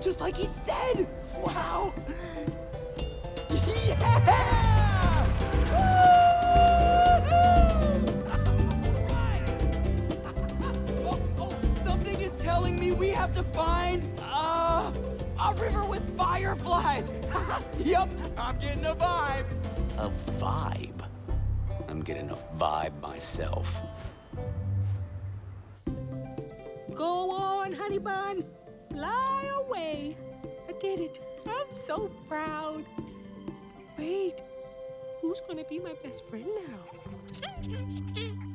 just like he said. Wow. Yeah! oh, oh, something is telling me we have to find uh, a river with fireflies. yep, I'm getting a vibe. A vibe? I'm getting a vibe myself. Fly away. I did it. I'm so proud. Wait, who's gonna be my best friend now?